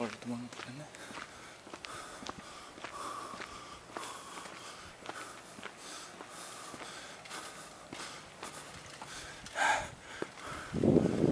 얼른 도망가 버렸네 Yeah.